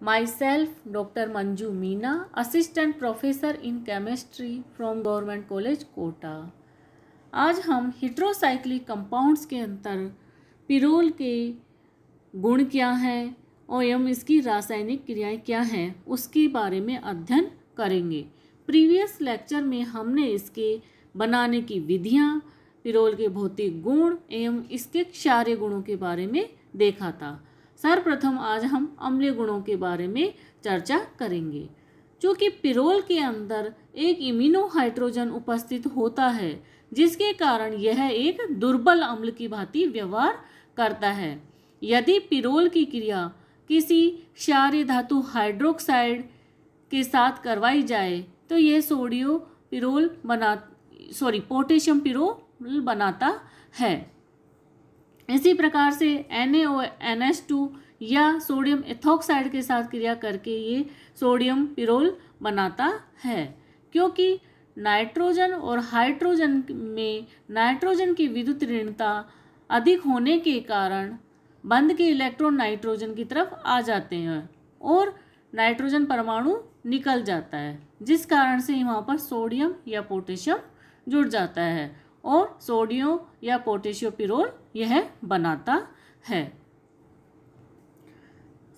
myself dr manju meena, assistant professor in chemistry from government college Kota आज हम heterocyclic compounds के अंतर pyrrole के गुण क्या हैं और एवं इसकी रासायनिक क्रियाएँ क्या हैं, उसके बारे में अध्ययन करेंगे। प्रीवियस लेक्चर में हमने इसके बनाने की विधियाँ पिरोल के भौतिक गुण एवं इसके क्षार्य गुणों के बारे में देखा था। सर्वप्रथम आज हम अम्लीय गुणों के बारे में चर्चा करेंगे। चूँकि पिरोल के अंदर एक इम्यूनो हाइड्रोजन उपस्थित होता है, जिसके कारण यह एक दुर्बल अम्ल की भांति व्यवहार करता है। यदि पिरोल की क्रिया किसी क्षार्य धातु हाइड्रोक्साइड के साथ करवाई जाए तो यह सोडियो पिरोल बना सॉरी पोटेशियम पिरोल बनाता है। इसी प्रकार से एन एस टू या सोडियम एथोक्साइड के साथ क्रिया करके ये सोडियम पिरोल बनाता है। क्योंकि नाइट्रोजन और हाइड्रोजन में नाइट्रोजन की विद्युत ऋणता अधिक होने के कारण बंद के इलेक्ट्रॉन नाइट्रोजन की तरफ़ आ जाते हैं और नाइट्रोजन परमाणु निकल जाता है, जिस कारण से वहाँ पर सोडियम या पोटेशियम जुड़ जाता है। और सोडियो या पोटेशियो पिरोल यह बनाता है।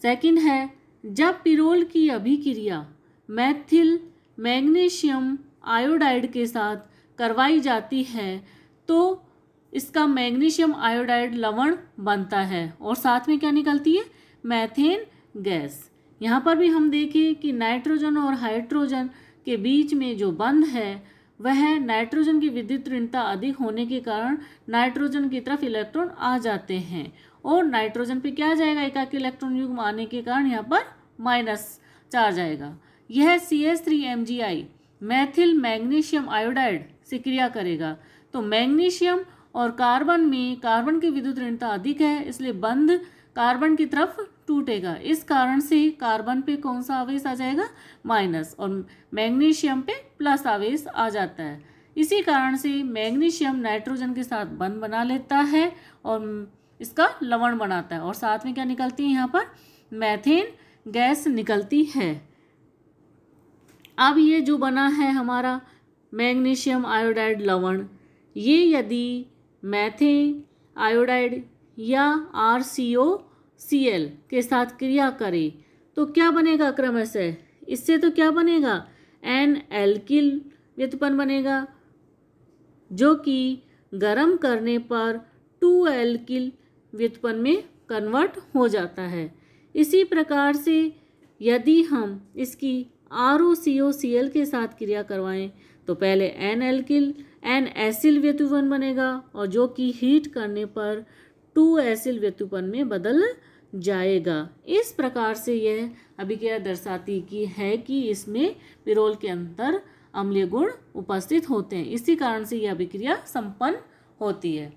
सेकंड है, जब पिरोल की अभिक्रिया मैथिल मैग्नीशियम आयोडाइड के साथ करवाई जाती है तो इसका मैग्नीशियम आयोडाइड लवण बनता है और साथ में क्या निकलती है? मैथेन गैस यहाँ पर भी हम देखें कि नाइट्रोजन और हाइड्रोजन के बीच में जो बंध है वह नाइट्रोजन की विद्युत ऋणता अधिक होने के कारण नाइट्रोजन की तरफ़ इलेक्ट्रॉन आ जाते हैं और नाइट्रोजन पे क्या जाएगा? एकाकी इलेक्ट्रॉन युग्म आने के कारण यहाँ पर माइनस चार्ज आएगा यह C S three M G I methyl magnesium iodide से क्रिया करेगा। तो मैग्नीशियम और कार्बन में, कार्बन की विद्युत ऋणता अधिक है, इसलिए बंद कार्बन की तरफ़ टूटेगा। इस कारण से कार्बन पे कौन सा आवेश आ जाएगा? माइनस। और मैग्नीशियम पे प्लस आवेश आ जाता है। इसी कारण से मैग्नीशियम नाइट्रोजन के साथ बंध बना लेता है और इसका लवण बनाता है। और साथ में क्या निकलती है यहाँ पर? मैथेन गैस निकलती है। अब ये जो बना है हमारा मैग्नीशियम आयोडाइड लवण, ये यदि मैथेन आयोडाइड या R C O C L के साथ क्रिया करे तो क्या बनेगा क्रमशः इससे तो क्या बनेगा? एन एल्किल व्युत्पन्न बनेगा, जो कि गर्म करने पर टू एल्किल व्युत्पन्न में कन्वर्ट हो जाता है। इसी प्रकार से यदि हम इसकी आर ओ सी ओ सी एल के साथ क्रिया करवाएँ तो पहले एन एल्किल एन एसिल व्युत्पन्न बनेगा, और जो कि हीट करने पर टू एसिल व्युत्पन्न में बदल जाएगा। इस प्रकार से यह अभिक्रिया दर्शाती की है कि इसमें पिरोल के अंतर अम्लीय गुण उपस्थित होते हैं। इसी कारण से यह अभिक्रिया संपन्न होती है।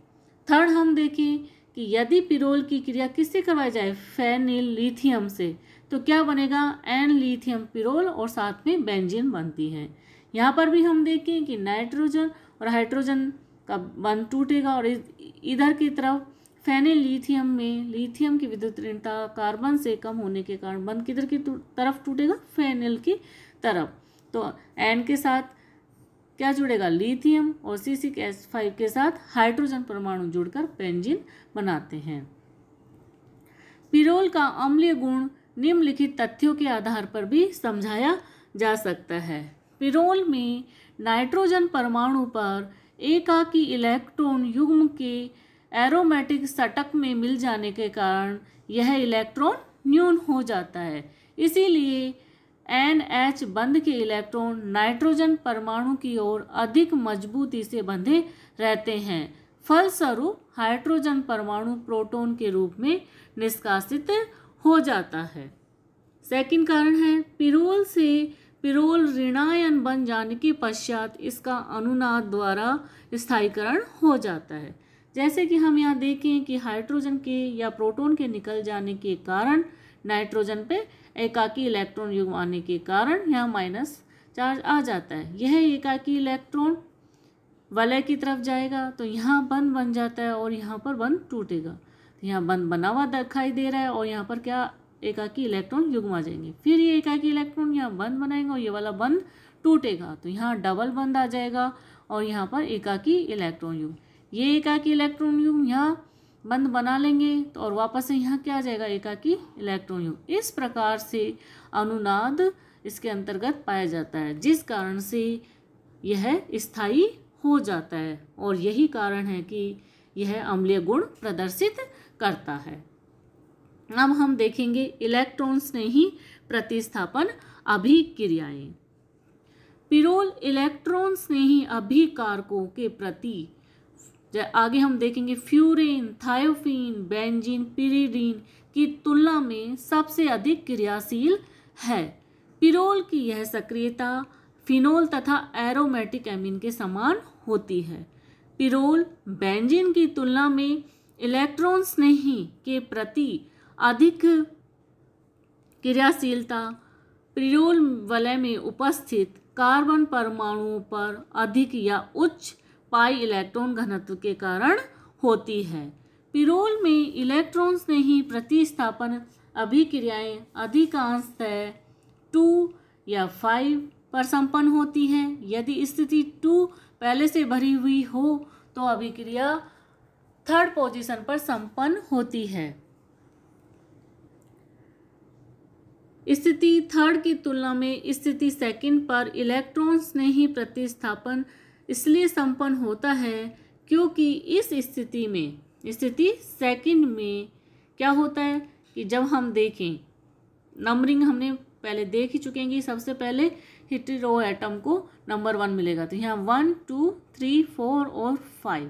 थर्ड, हम देखें कि यदि पिरोल की क्रिया किससे करवाई जाए? फेनिल लिथियम से। तो क्या बनेगा? एन लिथियम पिरोल और साथ में बेंजीन बनती है। यहाँ पर भी हम देखें कि नाइट्रोजन और हाइड्रोजन का बंध टूटेगा और इधर की तरफ़ फेनिल लिथियम में, लिथियम की विद्युत ऋणता कार्बन से कम होने के कारण बंद किधर की तरफ़ टूटेगा? फेनिल की तरफ़। तो एन के साथ क्या जुड़ेगा? लिथियम और सी सी एस फाइव के साथ हाइड्रोजन परमाणु जुड़कर पेंजिन बनाते हैं। पिरोल का अम्लीय गुण निम्नलिखित तथ्यों के आधार पर भी समझाया जा सकता है। पिरोल में नाइट्रोजन परमाणु पर एकाकी इलेक्ट्रॉन युग्म के एरोमेटिक सटक में मिल जाने के कारण यह इलेक्ट्रॉन न्यून हो जाता है। इसीलिए एन एच बंद के इलेक्ट्रॉन नाइट्रोजन परमाणु की ओर अधिक मजबूती से बंधे रहते हैं। फलस्वरूप, हाइड्रोजन परमाणु प्रोटॉन के रूप में निष्कासित हो जाता है। सेकंड कारण है, पिरोल से पिरोल ऋणायन बन जाने के पश्चात इसका अनुनाद द्वारा स्थायीकरण हो जाता है। जैसे कि हम यहाँ देखें कि हाइड्रोजन के या प्रोटॉन के निकल जाने के कारण नाइट्रोजन पे एकाकी इलेक्ट्रॉन युग्म आने के कारण यहाँ माइनस चार्ज आ जाता है। यह एकाकी इलेक्ट्रॉन वलय की तरफ़ जाएगा तो यहाँ बंद बन जाता है और यहाँ पर बंद टूटेगा। तो यहाँ बंद बना हुआ दिखाई दे रहा है और यहाँ पर क्या एकाकी इलेक्ट्रॉन युग्म आ जाएँगे। फिर ये एकाकी इलेक्ट्रॉन यहाँ बंद बनाएँगे और ये वाला बंद टूटेगा तो यहाँ डबल बंद आ जाएगा और यहाँ पर एकाकी इलेक्ट्रॉन युग्म। ये एकाकी इलेक्ट्रॉन युग्म यहाँ बंद बना लेंगे तो और वापस से यहाँ क्या आ जाएगा? एकाकी इलेक्ट्रॉन युग्म इस प्रकार से अनुनाद इसके अंतर्गत पाया जाता है, जिस कारण से यह स्थायी हो जाता है और यही कारण है कि यह अम्लीय गुण प्रदर्शित करता है। अब हम देखेंगे इलेक्ट्रॉन्स ने ही प्रतिस्थापन अभिक्रियाएँ। पिरोल इलेक्ट्रॉन्स ने ही अभिकारकों के प्रति आगे हम देखेंगे फ्यूरेन, थायोफिन, बेंजीन, पिरीडीन की तुलना में सबसे अधिक क्रियाशील है। पिरोल की यह सक्रियता फिनोल तथा एरोमेटिक एमिन के समान होती है। पिरोल बेंजीन की तुलना में इलेक्ट्रॉन्स नहीं के प्रति अधिक क्रियाशीलता पिरोल वलय में उपस्थित कार्बन परमाणुओं पर अधिक या उच्च पाई इलेक्ट्रॉन घनत्व के कारण होती है। पिरोल में इलेक्ट्रॉन्स ने ही प्रतिस्थापन अभिक्रियाएँ अधिकांशतः टू या फाइव पर संपन्न होती हैं। यदि स्थिति टू पहले से भरी हुई हो तो अभिक्रिया थर्ड पोजीशन पर संपन्न होती है। स्थिति थर्ड की तुलना में स्थिति सेकंड पर इलेक्ट्रॉन्स ने ही प्रतिस्थापन इसलिए संपन्न होता है क्योंकि इस स्थिति में, स्थिति सेकंड में क्या होता है कि जब हम देखें नंबरिंग हमने पहले देख ही चुके हैं कि सबसे पहले हिटरो एटम को नंबर वन मिलेगा। तो यहाँ वन टू थ्री फोर और फाइव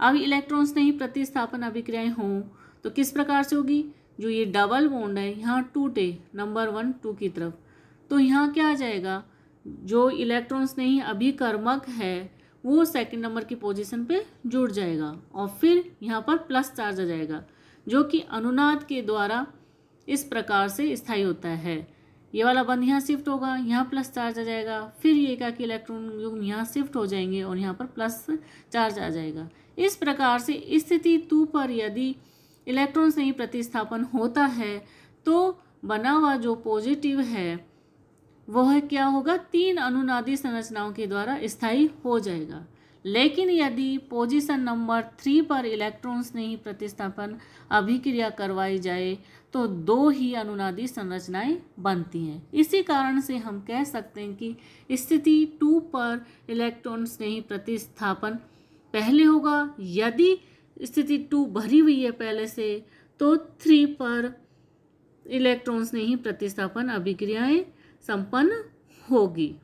अब इलेक्ट्रॉन्स नहीं प्रतिस्थापन अभिक्रियाएँ हों तो किस प्रकार से होगी? जो ये डबल बॉन्ड है, यहाँ टूटे नंबर वन टू की तरफ़। तो यहाँ क्या आ जाएगा? जो इलेक्ट्रॉन्स नहीं अभिकर्मक है, वो सेकंड नंबर की पोजीशन पे जुड़ जाएगा और फिर यहाँ पर प्लस चार्ज आ जाएगा, जो कि अनुनाद के द्वारा इस प्रकार से स्थायी होता है। ये वाला बंद यहाँ शिफ्ट होगा, यहाँ प्लस चार्ज आ जाएगा, फिर ये एकाकी इलेक्ट्रॉन युग्म यहाँ शिफ्ट हो जाएँगे और यहाँ पर प्लस चार्ज आ जाएगा। इस प्रकार से स्थिति टू पर यदि इलेक्ट्रॉन्स नहीं प्रतिस्थापन होता है तो बना हुआ जो पॉजिटिव है वह क्या होगा? तीन अनुनादी संरचनाओं के द्वारा स्थायी हो जाएगा। लेकिन यदि पोजीशन नंबर थ्री पर इलेक्ट्रॉन्स नहीं प्रतिस्थापन अभिक्रिया करवाई जाए तो दो ही अनुनादी संरचनाएँ बनती हैं। इसी कारण से हम कह सकते हैं कि स्थिति टू पर इलेक्ट्रॉन्स नहीं प्रतिस्थापन पहले होगा। यदि स्थिति टू भरी हुई है पहले से तो थ्री पर इलेक्ट्रॉन्स ने ही प्रतिस्थापन अभिक्रियाएँ संपन्न होगी।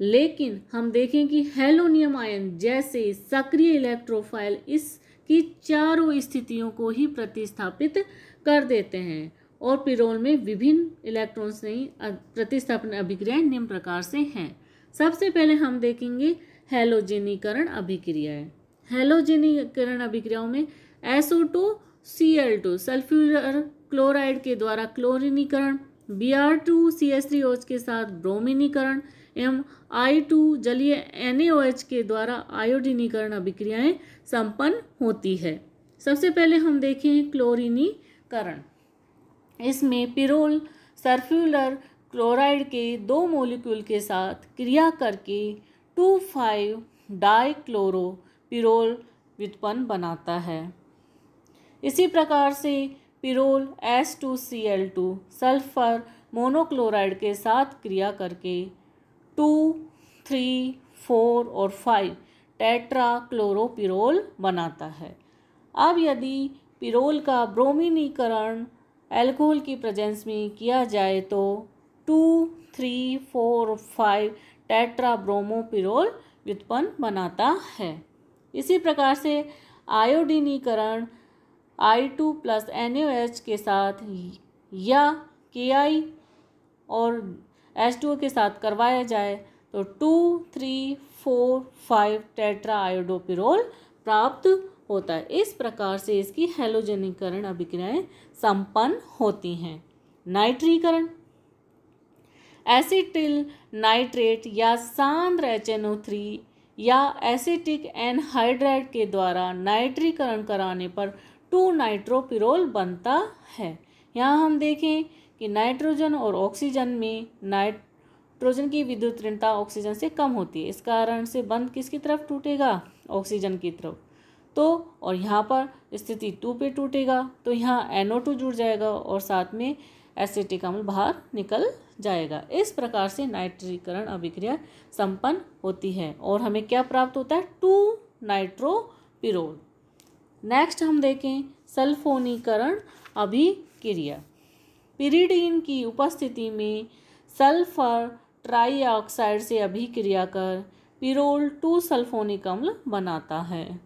लेकिन हम देखें कि हेलोनियम आयन जैसे सक्रिय इलेक्ट्रोफाइल इसकी चारों स्थितियों को ही प्रतिस्थापित कर देते हैं और पिरोल में विभिन्न इलेक्ट्रॉन्स नहीं प्रतिस्थापन अभिक्रियाएँ निम्न प्रकार से हैं। सबसे पहले हम देखेंगे हेलोजेनीकरण अभिक्रियाएँ। हेलोजेनीकरण अभिक्रियाओं में SO two C L two sulphur chloride के द्वारा क्लोरिनीकरण B R two C S three ouch के साथ ब्रोमिनीकरण, एवं आई टू जलीय एन एच के द्वारा आयोडीनीकरण अभिक्रियाएँ संपन्न होती है। सबसे पहले हम देखें क्लोरिनीकरण। इसमें पिरोल सर्फ्यूलर क्लोराइड के दो मोलिक्यूल के साथ क्रिया करके टू फाइव डाइक्लोरो पिरोल व्युत्पन्न बनाता है। इसी प्रकार से pyrrole S two C L two sulphur monochloride के साथ क्रिया करके टू थ्री फोर और फाइव टेट्रा क्लोरोपिरोल बनाता है। अब यदि पिरोल का ब्रोमिनीकरण एल्कोहल की प्रेजेंस में किया जाए तो two three four five tetra bromopyrrole व्युत्पन्न बनाता है। इसी प्रकार से आयोडीनीकरण I two plus N O H के साथ या के आई और एच टू के साथ करवाया जाए तो two three four five tetra iodopyrrole प्राप्त होता है। इस प्रकार से इसकी हेलोजेनीकरण अभिक्रियाएँ संपन्न होती हैं। नाइट्रीकरण एसिटिल नाइट्रेट या सांद्र एच एन ओ थ्री या एसिटिक एनहाइड्राइड के द्वारा नाइट्रीकरण कराने पर टू नाइट्रोपिरोल बनता है। यहाँ हम देखें कि नाइट्रोजन और ऑक्सीजन में नाइट्रोजन की विद्युत ऋणता ऑक्सीजन से कम होती है। इस कारण से बंद किसकी तरफ़ टूटेगा? ऑक्सीजन की तरफ़। तो और यहाँ पर स्थिति टू पे टूटेगा तो यहाँ एनओ टू जुड़ जाएगा और साथ में एसिटिक अम्ल बाहर निकल जाएगा। इस प्रकार से नाइट्रीकरण अभिक्रिया संपन्न होती है। और हमें क्या प्राप्त होता है? टू नाइट्रोपिरोल। नेक्स्ट हम देखें सल्फोनीकरण अभिक्रिया। पिरीडीन की उपस्थिति में सल्फ़र ट्राईऑक्साइड से अभिक्रिया कर पिरोल टू सल्फोनिक अम्ल बनाता है।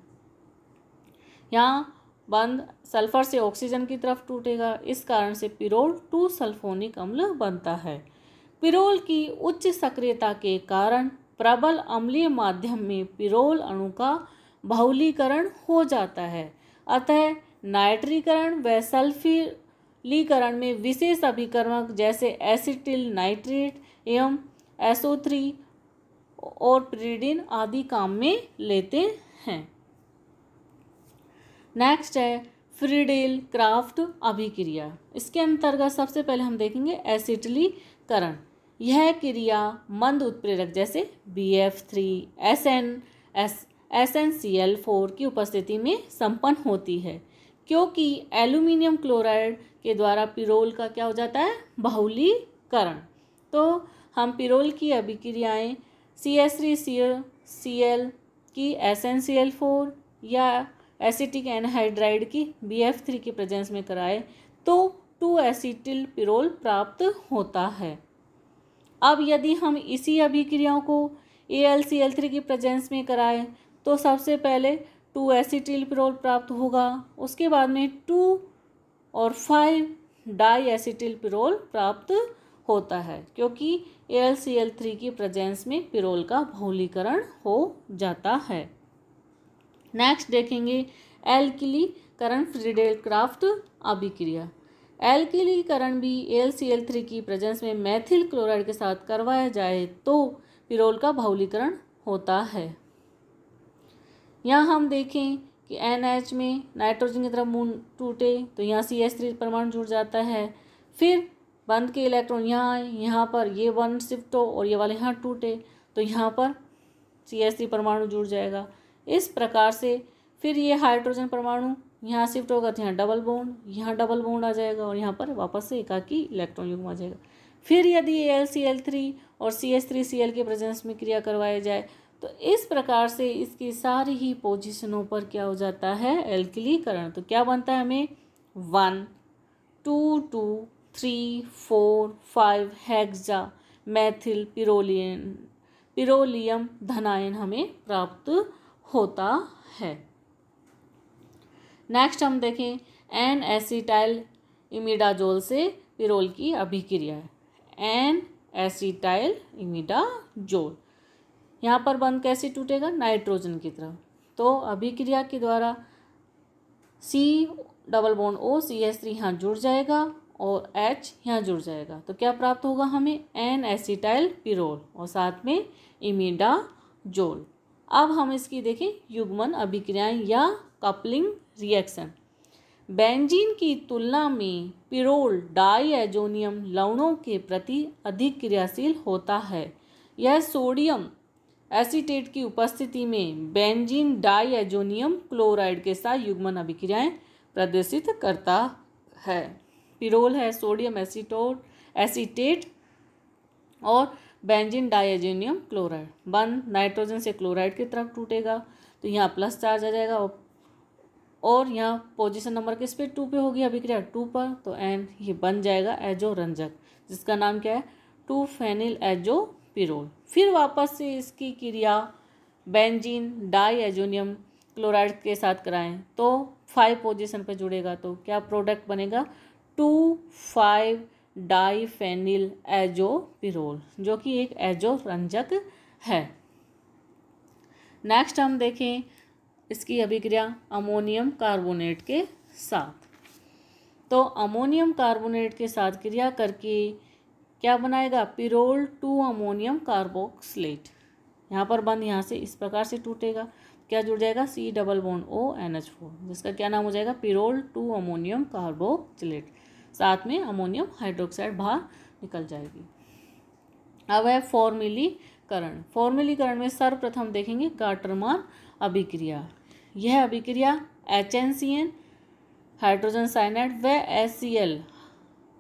यहाँ बंद सल्फ़र से ऑक्सीजन की तरफ़ टूटेगा, इस कारण से पिरोल टू सल्फोनिक अम्ल बनता है। पिरोल की उच्च सक्रियता के कारण प्रबल अम्लीय माध्यम में पिरोल अणु का बहुलीकरण हो जाता है। अतः नाइट्रीकरण व सल्फीलीकरण में विशेष अभिकर्मक जैसे एसिटिल नाइट्रेट एवं एसओ थ्री और प्रीडिन आदि काम में लेते हैं। नेक्स्ट है फ्रीडेल क्राफ्ट अभिक्रिया। इसके अंतर्गत सबसे पहले हम देखेंगे एसिटिलीकरण। यह क्रिया मंद उत्प्रेरक जैसे B F three S N S S N C L four की उपस्थिति में संपन्न होती है, क्योंकि एल्यूमिनियम क्लोराइड के द्वारा पिरोल का क्या हो जाता है? बहुलीकरण। तो हम पिरोल की अभिक्रियाएँ C S three C C L की S N C L four या एसिटिक एनहाइड्राइड की बी एफ़ थ्री की प्रेजेंस में कराए तो टू एसिटिल पिरोल प्राप्त होता है। अब यदि हम इसी अभिक्रियाओं को A L C L three की प्रेजेंस में कराएँ तो सबसे पहले टू एसिटिल पिरोल प्राप्त होगा। उसके बाद में टू और फाइव डाई एसिटिल पिरोल प्राप्त होता है, क्योंकि एल सी एल थ्री की प्रेजेंस में पिरोल का बहुलीकरण हो जाता है। नेक्स्ट देखेंगे एल्किलीकरण फ्रीडेल क्राफ्ट अभिक्रिया। एल्किलीकरण भी एल सी एल थ्री की प्रेजेंस में मैथिल क्लोराइड के साथ करवाया जाए तो पिरोल का बहुलीकरण होता है। यहाँ हम देखें कि एन एच में नाइट्रोजन की तरफ़ मून टूटे तो यहाँ सी एस थ्री परमाणु जुड़ जाता है। फिर बंद के इलेक्ट्रॉन यहाँ आए, यहाँ पर ये वन शिफ्ट हो और ये वाले यहाँ टूटे तो यहाँ पर सी एस थ्री परमाणु जुड़ जाएगा। इस प्रकार से फिर ये हाइड्रोजन परमाणु यहाँ शिफ्ट होगा तो यहाँ डबल बोन्ड यहाँ डबल बोन्ड आ जाएगा और यहाँ पर वापस से एकाकी इलेक्ट्रॉन युग्म आ जाएगा। फिर यदि एल सी एल थ्री और C S three C L के प्रेजेंस में क्रिया करवाया जाए तो इस प्रकार से इसकी सारी ही पोजिशनों पर क्या हो जाता है? एल्किलीकरण तो क्या बनता है हमें? One two two three four five hexa methyl pyrrolian pyrrolium धनायन हमें प्राप्त होता है। नेक्स्ट हम देखें एन एसिटाइल इमिडाजोल से पिरोल की अभिक्रिया है। एन एसिटाइल इमिडाजोल यहाँ पर बंद कैसे टूटेगा? नाइट्रोजन की तरफ़ तो अभिक्रिया के द्वारा C double bond O C S three यहाँ जुड़ जाएगा और एच यहाँ जुड़ जाएगा। तो क्या प्राप्त होगा हमें? एन एसिटाइल पिरोल और साथ में इमिडा जोल अब हम इसकी देखें युग्मन अभिक्रियाएँ या कपलिंग रिएक्शन बेंजीन की तुलना में पिरोल डाईएजोनियम लवणों के प्रति अधिक क्रियाशील होता है। यह सोडियम एसीटेट की उपस्थिति में बेंजीन डाईएजोनियम क्लोराइड के साथ युग्मन अभिक्रियाएँ प्रदर्शित करता है। पिरोल है, सोडियम एसीटोट, एसीटेट और बेंजीन डाइजेनियम क्लोराइड। बंद नाइट्रोजन से क्लोराइड की तरफ़ टूटेगा तो यहाँ प्लस चार्ज आ जाएगा और यहाँ पोजीशन नंबर किस पे टू पे होगी अभिक्रिया? टू पर तो एन, ये बन जाएगा एजो रंजक जिसका नाम क्या है? टू फेनिल एजो पिरोल फिर वापस से इसकी क्रिया बेंजीन डाई एजोनियम क्लोराइड के साथ कराएँ। तो फाइव पोजीशन पर जुड़ेगा। तो क्या प्रोडक्ट बनेगा? टू फाइव डाईफेनिल एजोपिरोल जो कि एक एजो रंजक है। नेक्स्ट हम देखें इसकी अभिक्रिया अमोनियम कार्बोनेट के साथ। तो अमोनियम कार्बोनेट के साथ क्रिया करके क्या बनाएगा? Pyrrole two ammonium carboxylate. यहाँ पर बंद यहाँ से इस प्रकार से टूटेगा। क्या जुड़ जाएगा? C double bond O N H four जिसका क्या नाम हो जाएगा? Pyrrole two ammonium carboxylate. साथ में अमोनियम हाइड्रोक्साइड बाहर निकल जाएगी। अब है फॉर्मिलीकरण फॉर्मिलीकरण में सर्वप्रथम देखेंगे गाटरमान अभिक्रिया। यह अभिक्रिया H N C N hydrogen cyanide व एस सी एल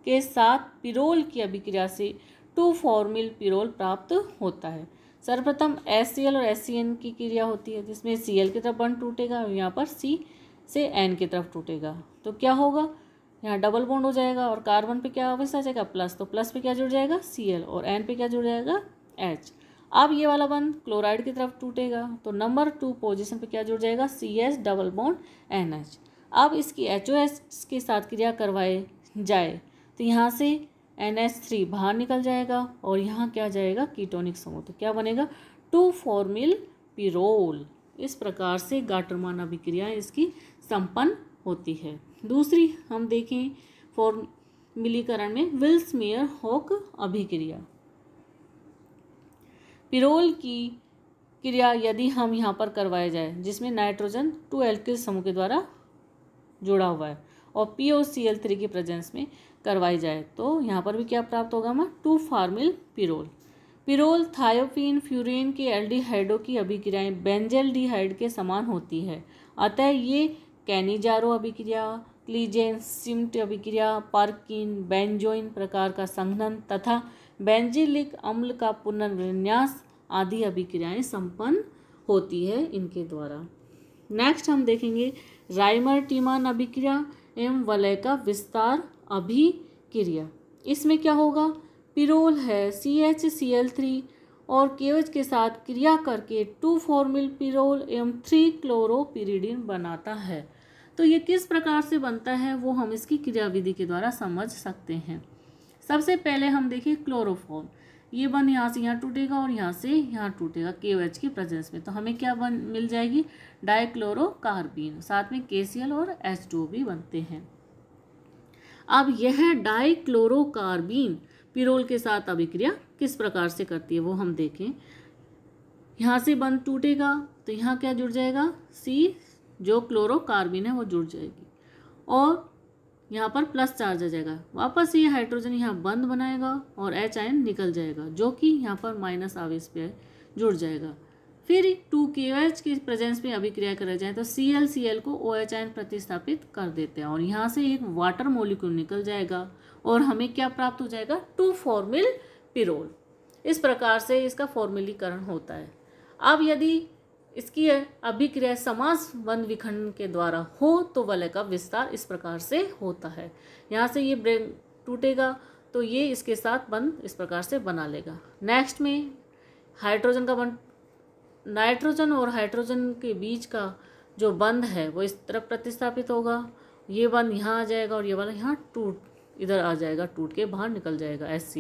के साथ पिरोल की अभिक्रिया से टू फॉर्मिल पिरोल प्राप्त होता है। सर्वप्रथम एस सी एल और एस सी एन की क्रिया होती है, जिसमें सी एल की तरफ़ बंद टूटेगा और यहाँ पर सी से एन की तरफ़ टूटेगा। तो क्या होगा? यहाँ डबल बॉन्ड हो जाएगा और कार्बन पे क्या अवस्था आ जाएगा? प्लस तो प्लस पे क्या जुड़ जाएगा? सी एल और एन पे क्या जुड़ जाएगा? एच अब ये वाला बंद क्लोराइड की तरफ़ टूटेगा तो नंबर टू पोजिशन पे क्या जुड़ जाएगा? C H double bond N H अब इसकी एच ओ एस के साथ क्रिया करवाए जाए। तो यहाँ से एन एच थ्री बाहर निकल जाएगा और यहाँ क्या जाएगा? कीटोनिक समूह। तो क्या बनेगा? टू फॉर्मिल पिरोल इस प्रकार से गाटरमान अभिक्रियाएँ इसकी संपन्न होती है। दूसरी हम देखें फॉर्मिलीकरण में विल्समेयर हॉक अभिक्रिया। पिरोल की क्रिया यदि हम यहाँ पर करवाया जाए, जिसमें नाइट्रोजन टू एल्किल समूह के द्वारा जुड़ा हुआ है और P O C L three की प्रेजेंस में करवाई जाए। तो यहाँ पर भी क्या प्राप्त होगा हमारा? Two formyl pyrrole pyrrole thiophene furan के एल्डिहाइडो की अभिक्रियाएँ बेंजेल्डिहाइड के समान होती है। अतः ये कैनिजारो अभिक्रिया, क्लीजेन सिम्ट अभिक्रिया, पार्किन, बेंजोइन प्रकार का संघनन तथा बेंजिलिक अम्ल का पुनर्विन्यास आदि अभिक्रियाएँ संपन्न होती है इनके द्वारा। नेक्स्ट हम देखेंगे राइमर टीमान अभिक्रिया एवं वलय का विस्तार अभिक्रिया इसमें क्या होगा? पिरोल है C H C L three और केवच के साथ क्रिया करके टू फॉर्मिल पिरोल एवं थ्री क्लोरोपिरिडिन बनाता है। तो ये किस प्रकार से बनता है, वो हम इसकी क्रियाविधि के द्वारा समझ सकते हैं। सबसे पहले हम देखें क्लोरोफॉर्म ये बन यहाँ से यहाँ टूटेगा और यहाँ से यहाँ टूटेगा के एच की प्रेजेंस में। तो हमें क्या बन, मिल जाएगी? डाइक्लोरोकार्बीन साथ में के और एच भी बनते हैं। अब यह डाइक्लोरोकार्बीन पिरोल के साथ अभिक्रिया किस प्रकार से करती है वो हम देखें। यहाँ से बंद टूटेगा तो यहाँ क्या जुड़ जाएगा? सी जो क्लोरोकार्बिन है वो जुड़ जाएगी। और यहाँ पर प्लस चार्ज आ जाएगा। वापस ये हाइड्रोजन यहाँ बंद बनाएगा और एच आयन निकल जाएगा, जो कि यहाँ पर माइनस आवेश पे जुड़ जाएगा। फिर टू के एच की प्रेजेंस में अभिक्रिया करा जाए तो सी एल सी एल को ओ एच आयन प्रतिस्थापित कर देते हैं और यहाँ से एक वाटर मोलिक्यूल निकल जाएगा और हमें क्या प्राप्त हो जाएगा? टू फॉर्मिल पिरोल इस प्रकार से इसका फॉर्मिलीकरण होता है। अब यदि इसकी अभिक्रिया समास वन विखंडन के द्वारा हो तो वलय का विस्तार इस प्रकार से होता है। यहाँ से ये ब्रेक टूटेगा तो ये इसके साथ बंद इस प्रकार से बना लेगा। नेक्स्ट में हाइड्रोजन का बंद नाइट्रोजन और हाइड्रोजन के बीच का जो बंद है, वो इस तरफ़ प्रतिस्थापित होगा। ये बंद यहाँ आ जाएगा और ये वाला यहाँ टूट, इधर आ जाएगा, टूट के बाहर निकल जाएगा एस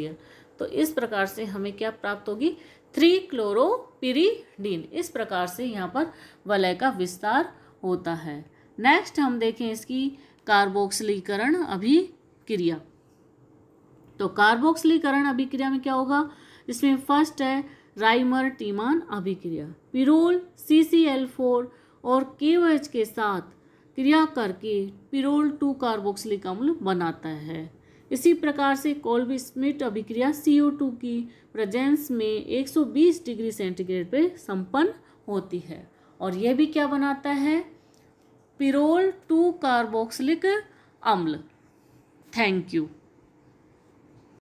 तो इस प्रकार से हमें क्या प्राप्त होगी? थ्री क्लोरोपिरीडीन इस प्रकार से यहाँ पर वलय का विस्तार होता है। नेक्स्ट हम देखें इसकी कार्बोक्सलीकरण अभिक्रिया। तो कार्बोक्सलीकरण अभिक्रिया में क्या होगा? इसमें फ़र्स्ट है राइमर टीमान अभिक्रिया। Pyrrole C C L four और के के साथ क्रिया करके पिरोल टू कार्बोक्सिलिक अम्ल बनाता है। इसी प्रकार से कोल्बी स्मिट अभिक्रिया CO2 की प्रेजेंस में 120 डिग्री सेंटीग्रेड पे संपन्न होती है। और यह भी क्या बनाता है? पिरोल टू कार्बोक्सिलिक अम्ल। Thank you